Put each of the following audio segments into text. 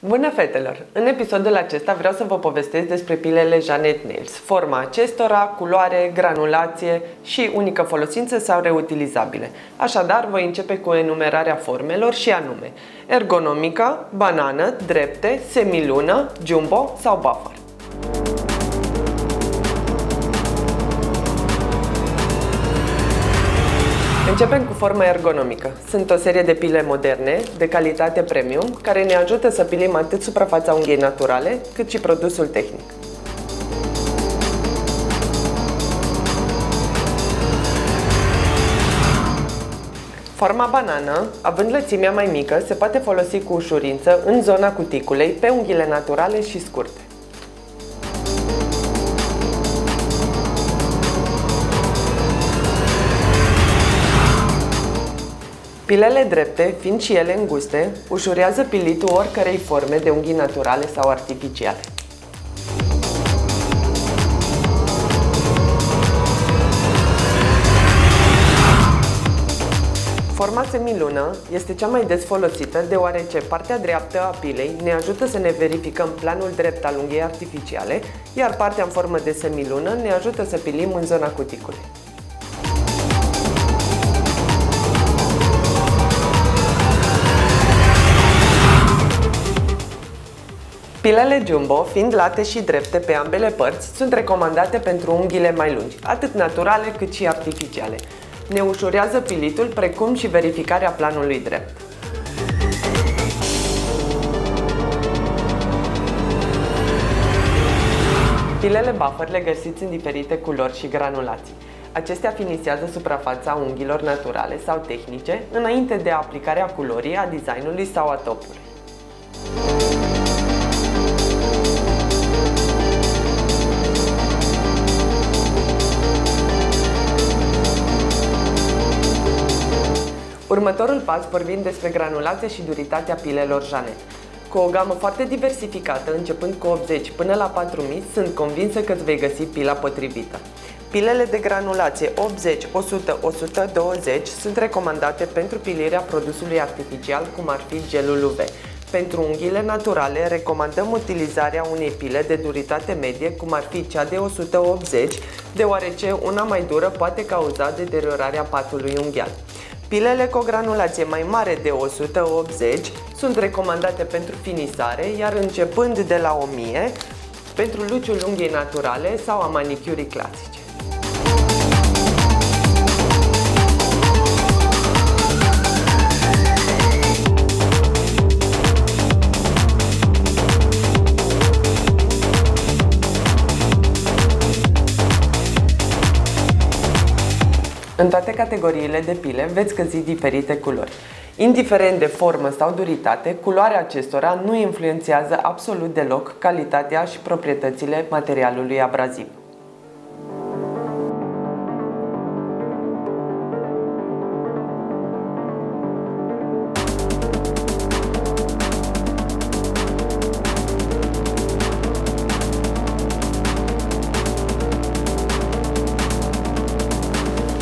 Bună fetelor! În episodul acesta vreau să vă povestesc despre pilele Janet Nails. Forma acestora, culoare, granulație și unică folosință sau reutilizabile. Așadar, voi începe cu enumerarea formelor și anume ergonomică, banană, drepte, semilună, jumbo sau buffer. Începem cu forma ergonomică. Sunt o serie de pile moderne, de calitate premium, care ne ajută să pilim atât suprafața unghiei naturale, cât și produsul tehnic. Forma banană, având lățimea mai mică, se poate folosi cu ușurință în zona cuticulei, pe unghiile naturale și scurte. Pilele drepte, fiind și ele înguste, ușurează pilitul oricărei forme de unghii naturale sau artificiale. Forma semilună este cea mai des folosită deoarece partea dreaptă a pilei ne ajută să ne verificăm planul drept al unghiei artificiale, iar partea în formă de semilună ne ajută să pilim în zona cuticulei. Pilele Jumbo, fiind late și drepte pe ambele părți, sunt recomandate pentru unghiile mai lungi, atât naturale cât și artificiale. Ne ușurează pilitul, precum și verificarea planului drept. Pilele buffer le găsiți în diferite culori și granulații. Acestea finisează suprafața unghiilor naturale sau tehnice înainte de aplicarea culorii, a designului sau a topului. Următorul pas vorbim despre granulația și duritatea pilelor Janet. Cu o gamă foarte diversificată, începând cu 80 până la 4000, sunt convinsă că îți vei găsi pila potrivită. Pilele de granulație 80, 100, 120 sunt recomandate pentru pilirea produsului artificial, cum ar fi gelul UV. Pentru unghiile naturale, recomandăm utilizarea unei pile de duritate medie, cum ar fi cea de 180, deoarece una mai dură poate cauza deteriorarea patului unghial. Pilele cu o granulație mai mare de 180 sunt recomandate pentru finisare, iar începând de la 1000 pentru luciul unghiei naturale sau a manicurii clasice. În toate categoriile de pile veți găsi diferite culori. Indiferent de formă sau duritate, culoarea acestora nu influențează absolut deloc calitatea și proprietățile materialului abraziv.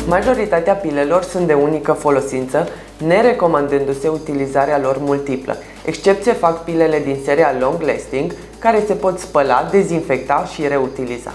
Majoritatea pilelor sunt de unică folosință, nerecomandându-se utilizarea lor multiplă. Excepție fac pilele din seria Long Lasting, care se pot spăla, dezinfecta și reutiliza.